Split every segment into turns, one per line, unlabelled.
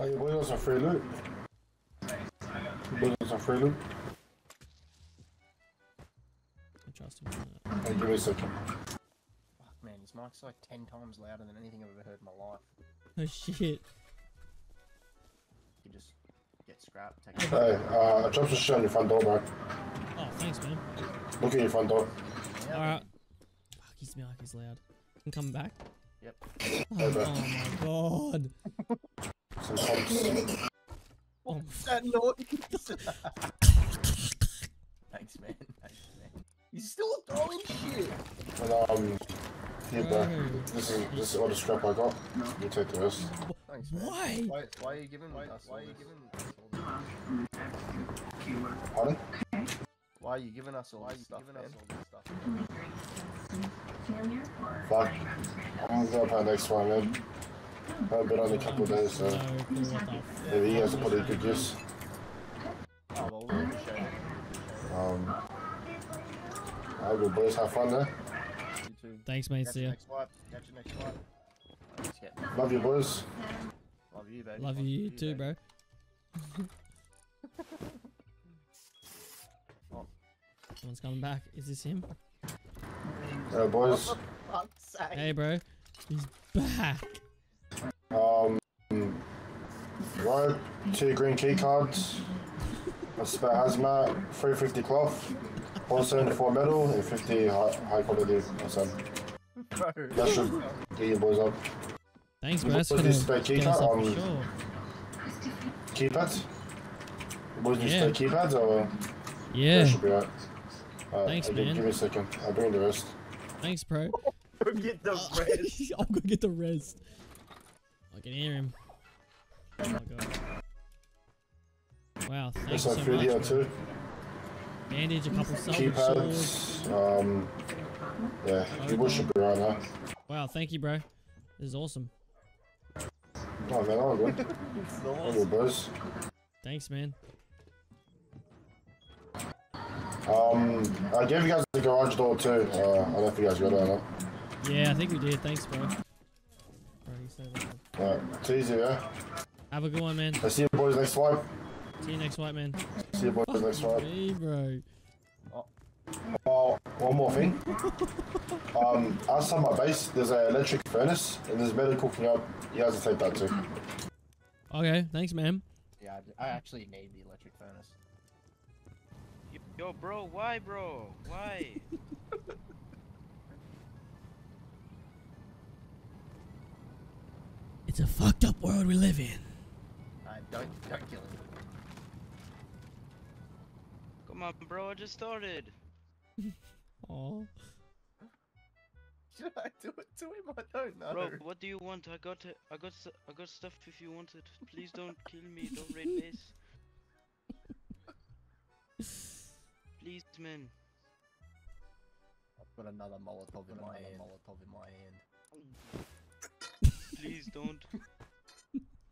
Oh, your boy got free loot. Your boy got free loot.
I trust him. on that.
Hey, give me a second.
Fuck, man, his mic's like 10 times louder than anything I've ever heard in my life.
Oh shit.
You just get scrapped, take it.
Hey, uh, I dropped some shit on your front door, bro.
Oh, thanks, man.
Look at your front door.
Alright. Fuck, he's me like he's loud. Can come back?
Yep.
Oh, oh my god.
Some comps.
Oh,
that noise? Thanks, man. Thanks, man. He's still throwing shit.
And, um, here, bro.
Bro.
This is this is all the scrap I got. You take the rest.
Thanks, man.
Why?
Why, why are you giving why, us why are you giving us all this?
Pardon?
Why are you giving us all this stuff, man?
Fuck. I'm gonna go play next one, man. I've been on a couple of days, so
No, clue what the
maybe you guys will put a good use.
Oh, well, we appreciate.
Um, alright, good boys, have fun there.
You too.
Thanks, mate.
Catch
See
you
ya.
next wipe. Catch you next wipe.
Love you, boys.
Love you, baby.
Love you too,
baby.
bro. Someone's coming back. Is this him?
Alright, boys.
Fuck's.
Hey, bro. He's back.
Right, two green key cards, a spare hazmat, 350 cloth, 174 metal, and 50 high, high quality. Awesome.
Bro.
That should get your boys up.
Thanks, bro.
What
That's
was
gonna
this spare key
get us
card?
up for
Um,
sure.
Keypads? Boys, just
Yeah.
yeah. keypads or?
Yeah.
That should be right. Alright,
Thanks,
okay,
man.
Give me a second. I'll bring the rest.
Thanks, bro.
Go get the rest.
I'm gonna get the rest. I can hear him. Wow, thanks so much. bro.
too.
Bandage, a couple.
Keypads. Um, yeah, you boys should be right now.
Wow, thank you, bro. This is awesome.
Oh man, all good. All good, boys.
Thanks, man.
Um, I gave you guys the garage door too. Uh, I don't know if you guys got not.
Yeah, I think we did. Thanks, bro.
Alright, it's easy, yeah?
Have a good one, man.
I see you boys next swipe.
See you next white man.
See you boys next swipe.
Hey, bro.
Oh, one more thing. Um, outside my base, there's an electric furnace and there's metal cooking up. You guys will take that too.
Okay, thanks, man.
Yeah, I actually need the electric furnace.
Yo, bro, why, bro? Why?
It's a fucked up world we live in.
Don't, don't kill him.
Come on, bro, I just started.
Oh,
Should I do it to him? I don't know.
Bro, what do you want? I got, I got, st- I got stuff if you want it. Please don't kill me. Don't raid base. Please, man.
I've got another Molotov in my hand. Molotov in my hand.
Please don't.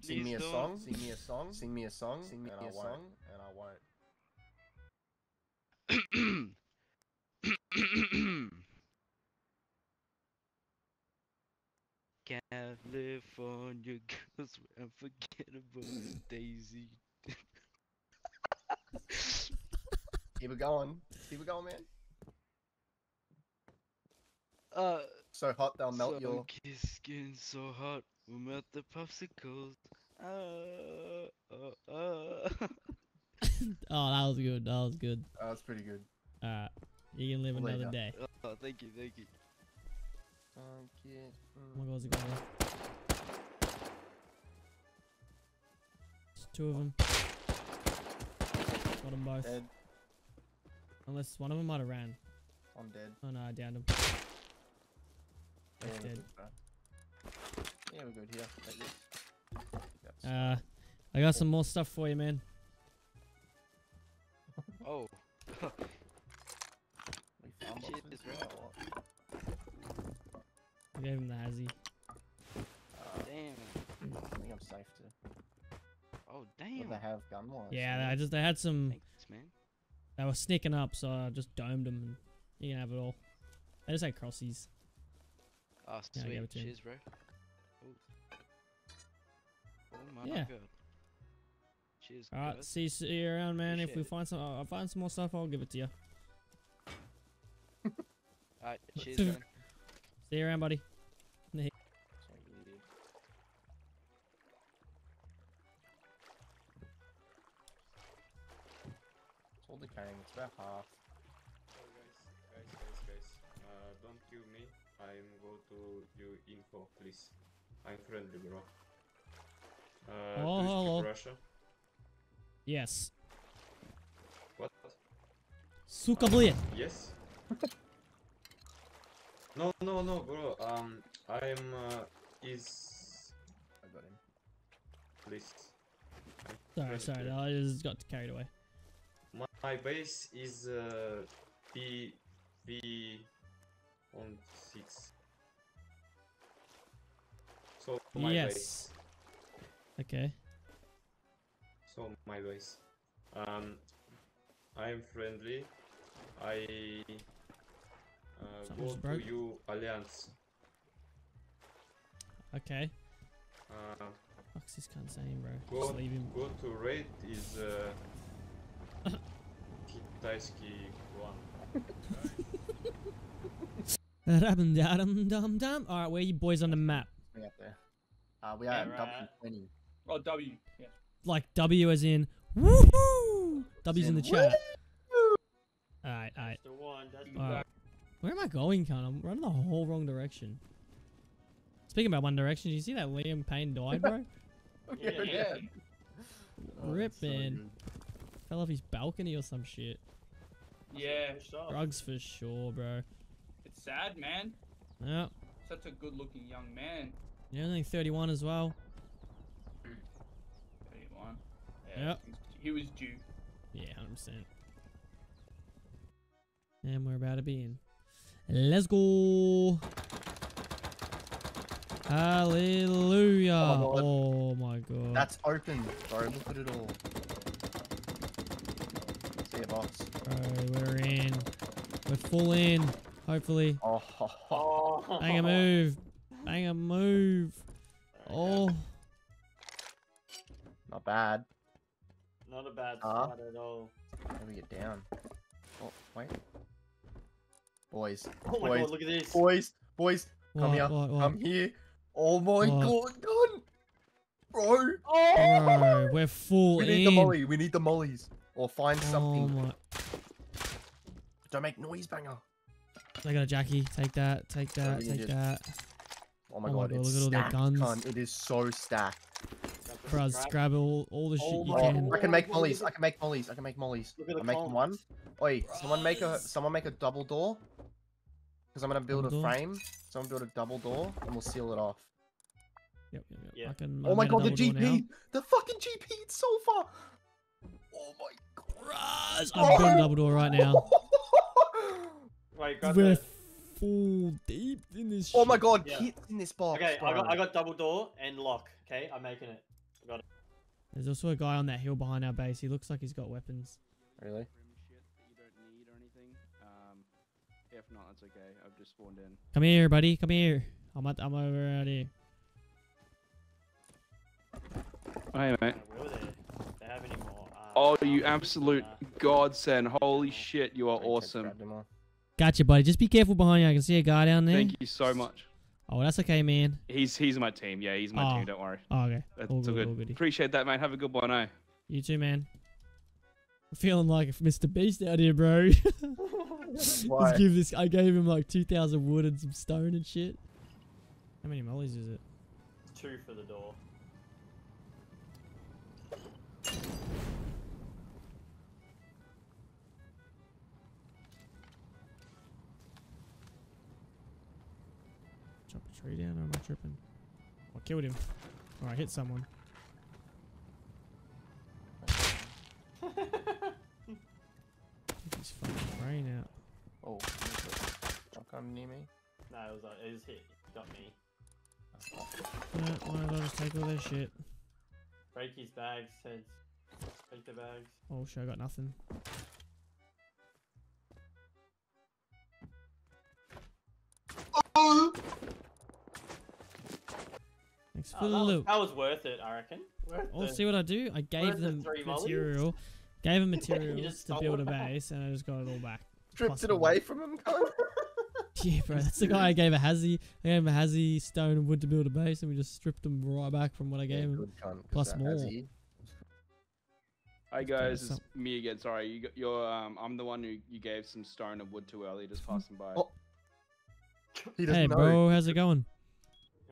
Sing me a song. Sing me a song. Sing me a song. Sing me a song. And I won't.
California girls were unforgettable. Daisy.
Keep it going. Keep it going, man.
Uh,
So hot they'll melt your.
kiss skin so hot, we'll melt the popsicles. Uh, uh, uh.
oh, that was good. That was good.
That was pretty good.
Alright, you can live
Well
another day.
oh, thank you, thank you.
Don't
Oh my god, what's it going on? It's two of them. Got them both.
Dead.
Unless one of them might have ran.
I'm dead.
Oh no, I downed him.
Yeah,
Both
we're
dead.
Yeah, we're good here. Take this. That's
Uh, I got some more stuff for you, man.
Oh,
we found
shit, this
or
right.
I gave him the Hazzy.
damn.
I think I'm safe to.
Oh,
What
damn.
they have gun wise.
Yeah, I just they had some.
Thanks, man.
They were sneaking up, so I just domed them. And you can have it all. I just had crossies.
Oh, sweet.
gave it to him.
Cheers, bro. Oh
Yeah.
god. cheers.
All right, see, see you around, man. If we
Appreciate it.
find some, I'll find some more stuff. I'll give it to you.
Alright, cheers, man.
See you around, buddy.
It's all decaying. It's about half.
Oh, guys, guys, guys, guys. Uh, don't kill me. I'm go to you info, please. I'm friendly, bro. Uh,
Oh,
do you
hello.
speak Russia?
Yes.
What?
Сука, блин.
Yes. no, no, no, bro. Um, I'm uh, is
I got him.
please. I'm
Sorry,
friendly.
sorry. I just got carried away.
My, my base is uh, P P on six. So my base.
Okay.
So, my guys, um, I'm friendly. I uh, Someone's go
broke.
to you alliance.
Okay.
Uh,
Fuck's this cunt saying, bro?
Go,
Just leave him.
Go to raid is uh, Kitaiski one.
Ram dam dam dam. All right, where are you boys on the map?
Yeah, there. Uh, we are at
right.
20.
Oh, W. Yeah.
Like W as in woohoo. W's in the chat. All right, all right.
the one. That's the
All right. Where am I going, cunt? I'm running the whole wrong direction. Speaking about One Direction, did you see that Liam Payne died, bro?
Yeah, yeah.
Oh,
Rip,
it's so
man. Fell off his balcony or some shit.
Yeah.
Shot.
Drugs for sure, bro.
It's sad, man.
Yeah.
Such a good-looking young man.
You're only 31 as well.
31. Yeah.
Yep.
He was due.
Yeah, 100%. And we're about to be in. Let's go. Hallelujah.
Oh, my God.
Oh my god.
That's open, bro. Look at it all. See ya, boss.
Bro, we're in. We're full in. Hopefully.
Oh, ho, ho.
Oh.
Bang a move. Bang a move. Oh.
not bad.
Not a bad
Huh?
start at all.
Let me get down. Oh, wait. Boys,
Oh my
Boys.
god, look at this.
boys, boys, come
What,
here,
what, what?
come here. Oh my
What?
god, gun, bro. Oh!
Bro, we're full
We
in.
need the molly. We need the mollies, or find
Oh
something.
my.
Don't make noise, banger.
I got a Jackie. Take that. Take that. Take
did.
that.
Oh my
Oh my
god,
God,
it's
look at all their
stacked,
guns.
cunt. It is so stacked.
Got the
Bro,
strap.
grab all, all the shit
Oh
you
Oh,
can.
God.
I can make
Look
mollies. I can make mollies. I can make mollies.
Look at the
I'm making one. Oi, someone make a
Bros.
someone make a double door. Because I'm gonna build
Double
a
door?
frame. Someone build a double door, and we'll seal it off.
Yep, yep, yep.
Yeah.
I can,
Oh
I
my god, the
double door now.
GP! The fucking GP! It's so far! Oh my
god! I'm building a double door right now.
god!
Wait, got
We're
the...
full deep in this.
oh my god,
Yeah.
hit in this box.
Okay, I got. I got double door and lock. Okay, I'm making it.
There's also a guy on that hill behind our base. He looks like he's got weapons.
Really?
Rim shit that you don't need or anything. Um, if not, that's okay. I've just spawned in.
Come here, buddy. Come here. I'm at, I'm over out here.
Hey, mate.
Uh, where were they? They have any more? Uh,
Oh, you absolute godsend. Holy shit, you are awesome.
grabbed him.
Gotcha, buddy. Just be careful behind you. I can see a guy down there.
Thank you so much.
Oh, that's okay, man.
He's he's my team. Yeah, he's my
Oh.
team. Don't worry.
Oh, okay.
That's
all
all
good,
good.
all goody.
Appreciate that, mate. Have a good one, eh?
You too, man. I'm feeling like Mr. Beast out here, bro.
Why?
Just give this. I gave him like 2,000 wood and some stone and shit. How many mollies is it?
Two for the door.
Chop a tree down, or am I tripping? I killed him. Or I hit someone. Took his fucking brain out.
Oh, shotgun near me.
No, it was like it was hit. Got me.
Yeah, why not just take all their shit?
Break his bags, heads. Break the bags.
Oh shit, I got nothing. Thanks Thanks for
Oh,
the
that, was,
loot.
that was worth it, I reckon. Worth
Oh,
the-
see what I do? I gave
Where's the
them
three mollies?
material, gave them
material
to build a base, and I just got it all back.
Stripped it away from him, cunt.
Yeah, bro, that's the guy I gave a hazy. I gave him a hazy stone and wood to build a base, and we just stripped him right back from what I
Yeah,
gave him.
good cunt, 'cause
plus more.
Azzy-
Hey guys, it's me again. Sorry, you, got- you're um, I'm the one who you gave some stone and wood too early, just passing by.
Oh, He doesn't
Hey,
know.
bro, how's it going?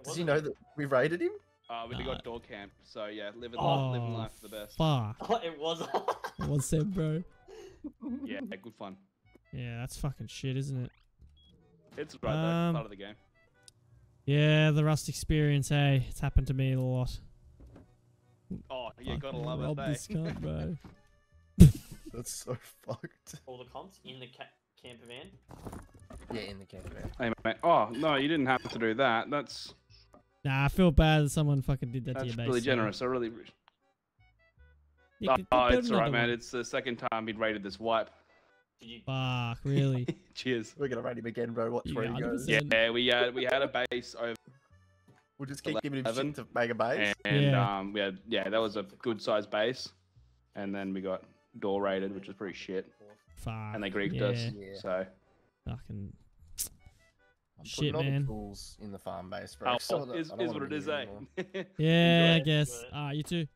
It
Does he
wasn't-
know that we raided him?
Uh, we
Uh,
got door camp, so yeah, living
Oh,
life, living life to the best.
Fuck.
Oh, it was.
What's that, bro?
Yeah, good fun.
Yeah, that's fucking shit, isn't it?
It's right
Um,
though, part of the game.
Yeah, the Rust experience, hey, it's happened to me a lot.
Oh, you gotta
Fucking
love
rob
it, eh?
this cunt, bro.
That's so fucked.
All the comps in the ca- camper van.
Yeah, in the camper. Van.
Hey mate. Oh no, you didn't have to do that. That's
Nah, I feel bad that someone fucking did that to
that's
your base.
really
so-
generous. I really.
You
Oh,
could- could
it's alright, man. It's the second time he'd raided this wipe.
Fuck, really?
Cheers.
We're gonna raid him again, bro. Watch
You
where he goes.
100%.
Yeah, we uh, we had a base over,
We'll just keep giving him shit to make a base.
and
Yeah.
um, we had yeah, that was a good sized base, and then we got door raided, which was pretty shit,
Fuck.
and they griefed
yeah.
us.
Yeah.
So
Fucking
I'm
Shit,
putting
man.
the tools in the farm base, bro.
oh,
'cause I
is, is what it
be
eh?
Yeah, I guess.
enjoy it.
Ah, you too.